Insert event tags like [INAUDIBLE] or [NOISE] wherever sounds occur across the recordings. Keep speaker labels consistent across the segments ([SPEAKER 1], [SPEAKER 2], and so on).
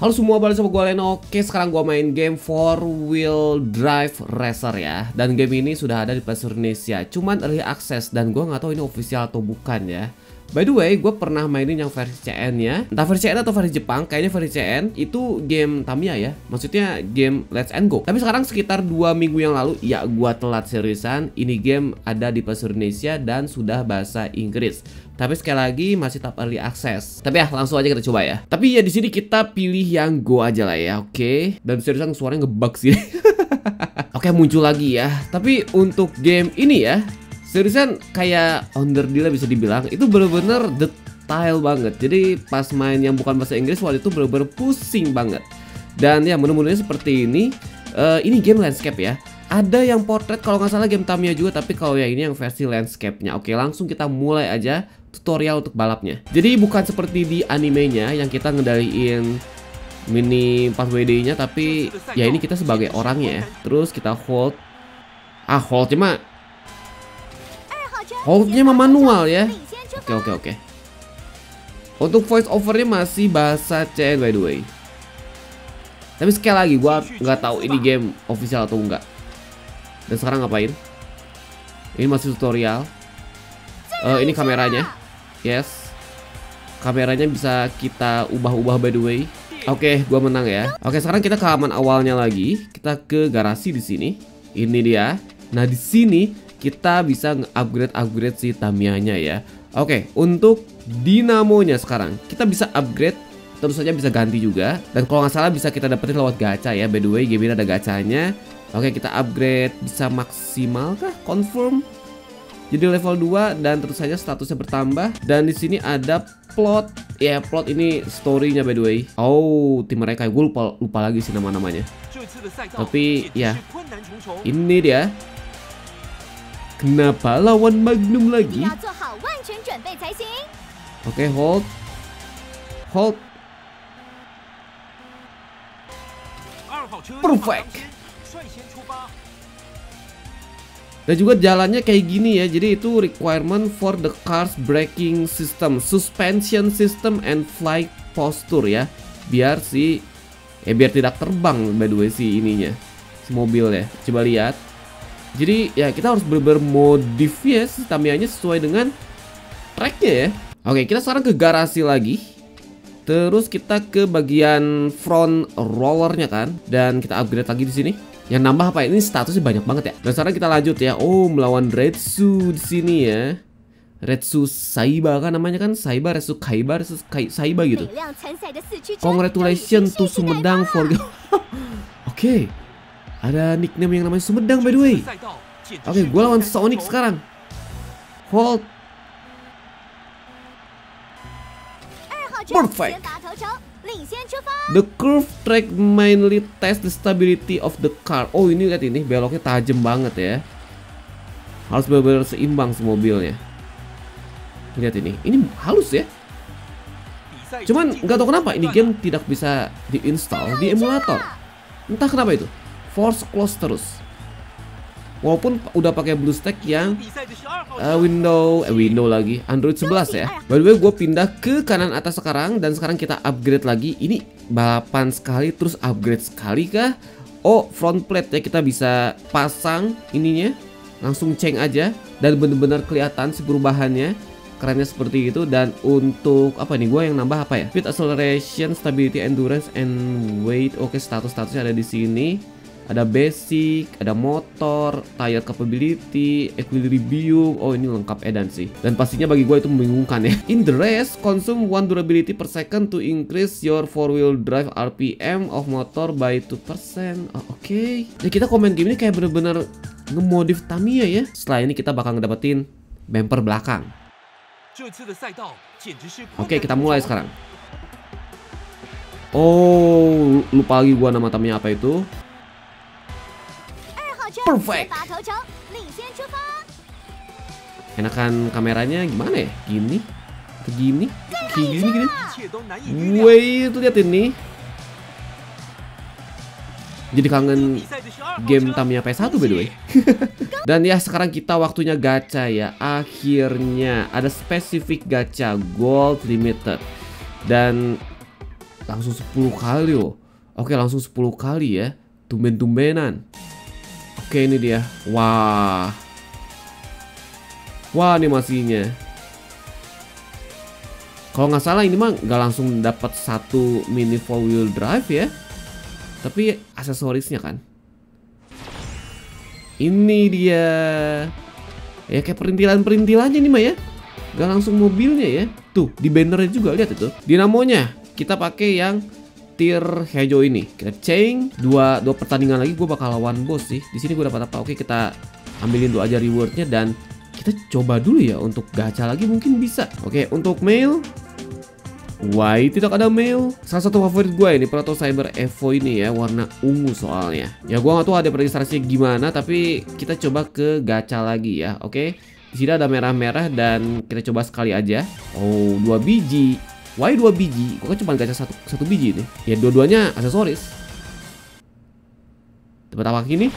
[SPEAKER 1] Halo semua, balik sama gue Leno. Oke, sekarang gue main game Four Wheel Drive Racer ya. Dan game ini sudah ada di PlayStation Indonesia. Cuman early access dan gue nggak tahu ini official atau bukan ya By the way, gue pernah mainin yang versi CN ya Entah versi CN atau versi Jepang Kayaknya versi CN Itu game Tamiya ya Maksudnya game Let's and Go Tapi sekarang sekitar 2 minggu yang lalu Ya gue telat seriusan Ini game ada di PlayStation Indonesia Dan sudah bahasa Inggris tapi sekali lagi masih tahap early access. Tapi ya langsung aja kita coba ya. Tapi ya di sini kita pilih yang go aja lah ya, oke? Okay? Dan seriusan suaranya ngebug sih. [LAUGHS] oke okay, muncul lagi ya. Tapi untuk game ini ya, seriusan kayak under deal bisa dibilang itu bener-bener detail banget. Jadi pas main yang bukan bahasa Inggris waktu itu bener-bener pusing banget. Dan ya menu-menunya seperti ini. Uh, ini game landscape ya. Ada yang portrait kalau nggak salah game Tamiya juga, tapi kalau yang ini yang versi landscape-nya. Oke, langsung kita mulai aja tutorial untuk balapnya. Jadi bukan seperti di animenya yang kita ngendaliin mini 4WD-nya tapi ya ini kita sebagai orangnya ya. Terus kita hold ah hold cuma holdnya mah manual ya. Oke oke oke. Untuk voice overnya masih bahasa CN by the way. Tapi sekali lagi gua nggak tahu ini game official atau enggak. Dan sekarang ngapain? Ini masih tutorial. Uh, ini kameranya. Yes. Kameranya bisa kita ubah-ubah by the way. Oke, okay, gua menang ya. Oke, okay, sekarang kita ke halaman awalnya lagi. Kita ke garasi di sini. Ini dia. Nah, di sini kita bisa nge-upgrade-upgrade si Tamiya-nya ya. Oke, untuk dinamonya sekarang kita bisa upgrade terus saja bisa ganti juga dan kalau nggak salah bisa kita dapetin lewat gacha ya by the way game ini ada gacanya oke kita upgrade bisa maksimal kah confirm jadi level 2 dan tentu saja statusnya bertambah dan di sini ada plot. Ya, yeah, plot ini story-nya by the way. Oh, tim mereka gue lupa lupa lagi sih nama-namanya. Tapi ya, ini dia. Kenapa lawan Magnum lagi? Oke, okay, hold. Hold. Perfect. Dan juga jalannya kayak gini ya. Jadi itu requirement for the car's braking system, suspension system and flight posture ya. Biar si eh biar tidak terbang by the way si ininya. Si mobil ya. Coba lihat. Jadi ya kita harus bener-bener modif ya si Tamiya-nya sesuai dengan tracknya ya. Oke, kita sekarang ke garasi lagi. Terus kita ke bagian front rollernya kan dan kita upgrade lagi di sini. Yang nambah apa? Ini statusnya banyak banget ya. Dan sekarang kita lanjut ya. Oh, melawan Redsu di sini ya. Redsu Saiba kan namanya kan Saiba Redsu Kaiba Redsu Kai, Saiba gitu. Congratulations to Sumedang for Oke. [LAUGHS] okay. Ada nickname yang namanya Sumedang by the way. Oke, okay, gue lawan Sonic sekarang. Hold. Perfect. The curve track mainly test the stability of the car. Oh ini lihat ini beloknya tajam banget ya. Harus benar-benar seimbang mobilnya. Lihat ini, ini halus ya. Cuman nggak tahu kenapa ini game tidak bisa diinstal di emulator. Entah kenapa itu. Force close terus. Walaupun udah pakai BlueStack yang uh, window eh window lagi Android 11 ya. By the way gue pindah ke kanan atas sekarang dan sekarang kita upgrade lagi. Ini balapan sekali terus upgrade sekali kah? Oh front plate ya kita bisa pasang ininya langsung ceng aja dan bener-bener kelihatan si perubahannya kerennya seperti itu dan untuk apa nih gue yang nambah apa ya speed acceleration stability endurance and weight oke status statusnya ada di sini ada basic, ada motor, tire capability, equilibrium. Oh ini lengkap edan sih. Dan pastinya bagi gue itu membingungkan ya. In the rest, consume one durability per second to increase your four wheel drive RPM of motor by 2%. Oh, Oke. Okay. Jadi kita komen game ini kayak bener-bener ngemodif Tamiya ya. Setelah ini kita bakal ngedapetin bumper belakang. Oke, okay, kita mulai sekarang. Oh, lupa lagi gua nama Tamiya apa itu. Perfect. Enakan kameranya gimana ya? Gini? Atau gini? Gini. Wait, itu lihat ini. Jadi kangen game Tamiya PS1 by the way. [LAUGHS] Dan ya sekarang kita waktunya gacha ya. Akhirnya ada spesifik gacha Gold Limited. Dan langsung 10 kali loh. Oke, langsung 10 kali ya. Tumben-tumbenan. Oke, ini dia. Wah. Wah, animasinya. Kalau nggak salah ini mah nggak langsung dapat satu mini four wheel drive ya. Tapi aksesorisnya kan. Ini dia. Ya kayak perintilan-perintilannya nih mah ya. Gak langsung mobilnya ya. Tuh, di bannernya juga lihat itu. Dinamonya kita pakai yang tier hijau ini. Kita change dua dua pertandingan lagi gue bakal lawan bos sih. Di sini gue dapat apa? Oke, kita ambilin dua aja rewardnya dan kita coba dulu ya untuk gacha lagi mungkin bisa. Oke, untuk mail Why tidak ada mail? Salah satu favorit gue ini Proto Cyber Evo ini ya warna ungu soalnya. Ya gue nggak tahu ada registrasinya gimana tapi kita coba ke gacha lagi ya. Oke. Di sini ada merah-merah dan kita coba sekali aja. Oh, dua biji. Why dua biji? Gue kan cuma gacha satu satu biji ini. Ya dua-duanya aksesoris. Tempat apa ini?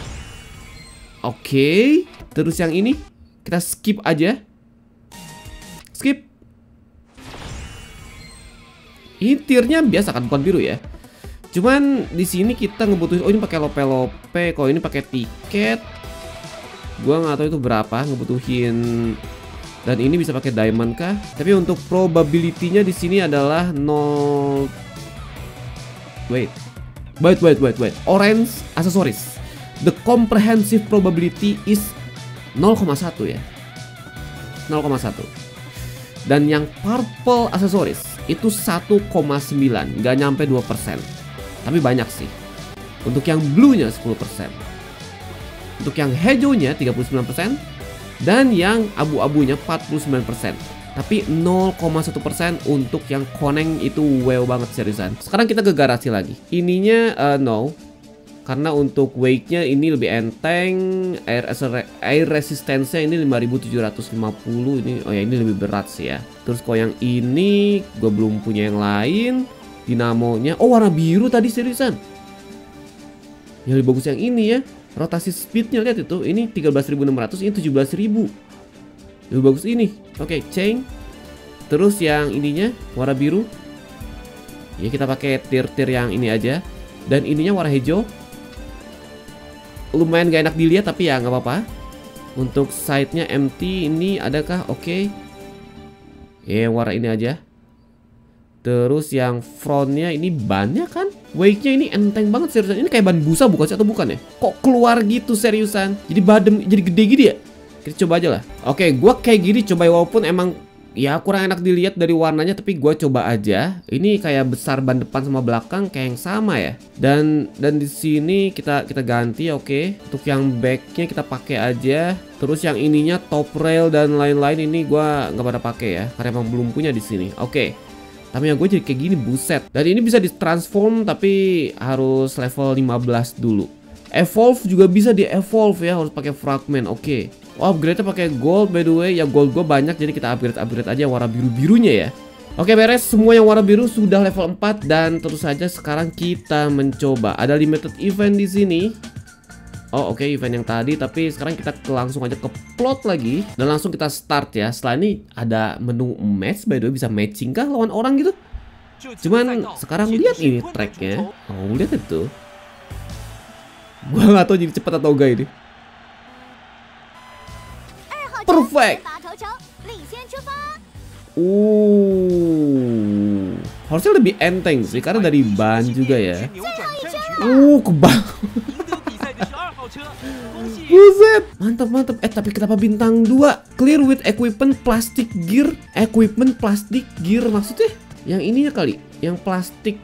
[SPEAKER 1] Oke. Terus yang ini kita skip aja. Skip. Ini tirnya biasa kan bukan biru ya. Cuman di sini kita ngebutuhin oh ini pakai lope-lope, kalau ini pakai tiket. Gua nggak tahu itu berapa ngebutuhin dan ini bisa pakai diamond kah? Tapi untuk probability-nya di sini adalah 0 Wait. Wait, wait, wait, wait. Orange accessories. The comprehensive probability is 0,1 ya. 0,1. Dan yang purple accessories itu 1,9 nggak nyampe 2% tapi banyak sih untuk yang blue nya 10% untuk yang hijaunya 39% dan yang abu-abunya 49% tapi 0,1% untuk yang koneng itu wow banget seriusan. Sekarang kita ke garasi lagi. Ininya uh, no. Karena untuk weight-nya ini lebih enteng air air ini 5750 ini oh ya ini lebih berat sih ya. Terus kalau yang ini gue belum punya yang lain. Dinamonya oh warna biru tadi seriusan? Yang lebih bagus yang ini ya rotasi speednya lihat itu. Ini 13.600 ini 17.000 lebih bagus ini. Oke okay, chain. Terus yang ininya warna biru. Ya kita pakai tir-tir yang ini aja. Dan ininya warna hijau. Lumayan gak enak dilihat tapi ya nggak apa-apa. Untuk side-nya empty ini adakah? Oke. Okay. ya warna ini aja. Terus yang frontnya ini banyak kan weight-nya ini enteng banget seriusan. Ini kayak ban busa bukan sih atau bukan ya? Kok keluar gitu seriusan? Jadi badem jadi gede gini ya? Kita coba aja lah. Oke gua kayak gini coba walaupun emang ya kurang enak dilihat dari warnanya tapi gue coba aja. Ini kayak besar ban depan sama belakang kayak yang sama ya? Dan dan di sini kita kita ganti oke. Okay. untuk yang backnya kita pakai aja. Terus yang ininya top rail dan lain-lain ini gue nggak pada pakai ya. Karena emang belum punya di sini. Oke. okay. Tapi yang gue jadi kayak gini buset. Dan ini bisa ditransform tapi harus level 15 dulu. Evolve juga bisa di evolve ya harus pakai fragment oke. Okay. Oh upgrade-nya pakai gold by the way. Ya gold gue banyak jadi kita upgrade-upgrade aja warna biru-birunya ya. Oke beres. Semua yang warna biru sudah level 4 dan terus saja sekarang kita mencoba. Ada limited event di sini. Oh oke okay, event yang tadi tapi sekarang kita langsung aja ke plot lagi dan langsung kita start ya. Setelah ini ada menu match by the way bisa matching kah lawan orang gitu? Cuman sekarang lihat ini tracknya. Oh lihat itu. Gua nggak tahu jadi cepat atau enggak ini. Perfect. Uh, harusnya lebih enteng sih karena dari ban juga ya. Uh, kebang. [LAUGHS] Buset, mantap mantap. Eh tapi kenapa bintang 2? Clear with equipment plastic gear. Equipment plastic gear maksudnya? Yang ini ya kali, yang plastik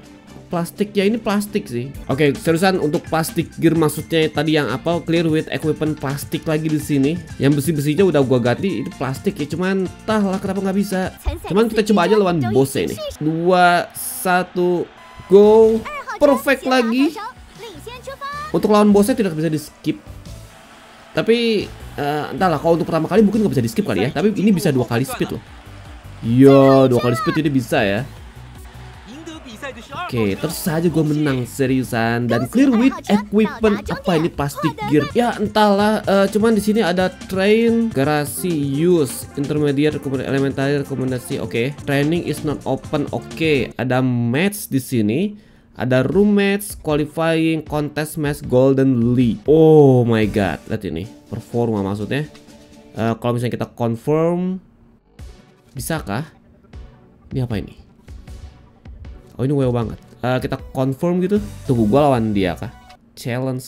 [SPEAKER 1] plastik ya ini plastik sih. Oke, okay, seriusan untuk plastik gear maksudnya tadi yang apa clear with equipment plastik lagi di sini. Yang besi-besinya udah gua ganti itu plastik ya, cuman tah lah kenapa nggak bisa. Cuman kita coba aja lawan bos ini. Dua, satu, go. Perfect lagi. Untuk lawan bosnya tidak bisa di skip. Tapi uh, entahlah kalau untuk pertama kali mungkin nggak bisa di skip kali ya. Tapi ini bisa dua kali speed loh. Iya, dua kali speed ini bisa ya. Oke, terus saja gue menang seriusan dan clear with equipment apa ini plastik gear? Ya entahlah, uh, cuman di sini ada train, garasi use, intermediate, elementary, rekomendasi. Oke, okay. training is not open. Oke, okay. ada match di sini. Ada room match, qualifying, contest match, golden league. Oh my god, lihat ini performa maksudnya. Uh, kalau misalnya kita confirm, bisakah? Ini apa ini? Oh ini wow banget. Uh, kita confirm gitu. Tunggu gua lawan dia kah? Challenge.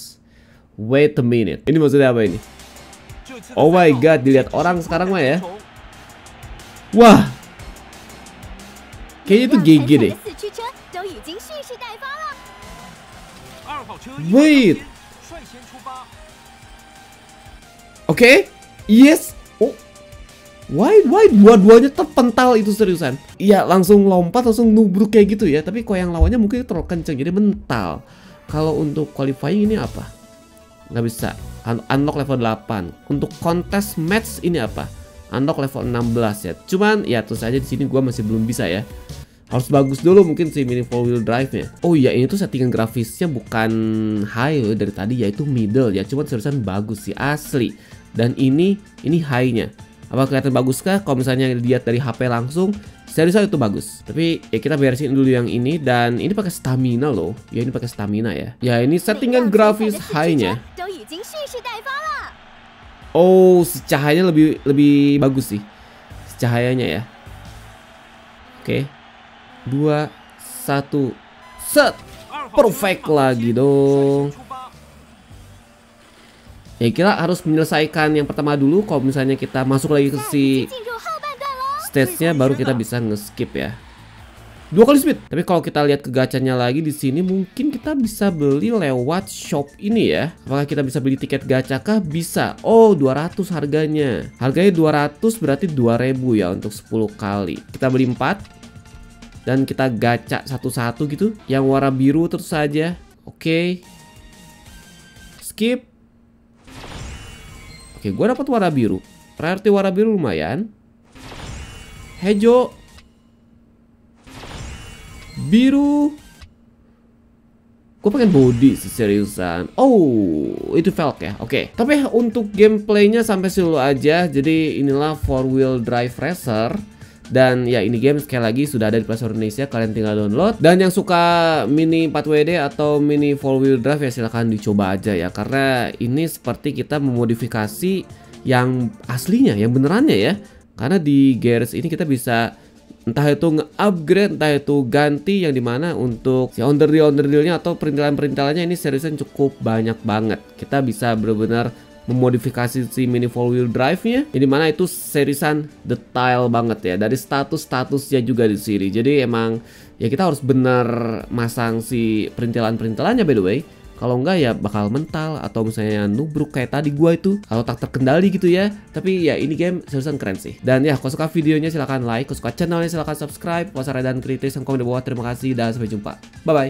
[SPEAKER 1] Wait a minute. Ini maksudnya apa ini? Oh my god, dilihat orang sekarang mah ya. Wah. Kayaknya itu GG deh. Wait. Oke. Okay. Yes. Why why dua-duanya terpental itu seriusan. Iya langsung lompat langsung nubruk kayak gitu ya. Tapi kok yang lawannya mungkin terlalu kenceng jadi mental. Kalau untuk qualifying ini apa? Nggak bisa. Un unlock level 8. Untuk kontes match ini apa? Unlock level 16 ya. Cuman ya terus aja di sini gua masih belum bisa ya. Harus bagus dulu mungkin si mini four wheel drive nya. Oh iya ini tuh settingan grafisnya bukan high dari tadi yaitu middle ya. Cuman seriusan bagus sih asli. Dan ini ini high-nya apa kelihatan bagus kah? Kalau misalnya lihat dari HP langsung, serius itu bagus. Tapi ya kita beresin dulu yang ini dan ini pakai stamina loh. Ya ini pakai stamina ya. Ya ini settingan grafis high-nya. Oh, cahayanya lebih lebih bagus sih. Si cahayanya ya. Oke. Dua, satu, set. Perfect lagi dong. Ya kita harus menyelesaikan yang pertama dulu. Kalau misalnya kita masuk lagi ke si stage-nya baru kita bisa nge-skip ya. Dua kali speed. Tapi kalau kita lihat ke gacanya lagi di sini mungkin kita bisa beli lewat shop ini ya. Apakah kita bisa beli tiket gacha kah? Bisa. Oh 200 harganya. Harganya 200 berarti 2000 ya untuk 10 kali. Kita beli 4 dan kita gacha satu-satu gitu yang warna biru terus saja oke okay. skip Oke, gue dapat warna biru. Rarity warna biru lumayan. Hejo. Biru. Gue pengen body seriusan. Oh, itu velg ya. Oke. Okay. Tapi untuk gameplaynya sampai sini aja. Jadi inilah four wheel drive racer. Dan ya ini game sekali lagi sudah ada di Play Store Indonesia, kalian tinggal download. Dan yang suka mini 4WD atau mini 4 wheel drive ya silahkan dicoba aja ya. Karena ini seperti kita memodifikasi yang aslinya, yang benerannya ya. Karena di Gears ini kita bisa entah itu nge-upgrade, entah itu ganti yang di mana untuk si onderdil onderdilnya atau perintilan-perintilannya ini seriusan cukup banyak banget. Kita bisa benar-benar memodifikasi si mini four wheel drive-nya ini mana itu serisan detail banget ya dari status-statusnya juga di sini. Jadi emang ya kita harus benar masang si perintilan-perintilannya by the way. Kalau enggak ya bakal mental atau misalnya nubruk kayak tadi gua itu kalau tak terkendali gitu ya. Tapi ya ini game seriusan keren sih. Dan ya kalau suka videonya silahkan like. Kalau suka channelnya silahkan subscribe. Kalau dan kritis dan komen di bawah terima kasih dan sampai jumpa. Bye bye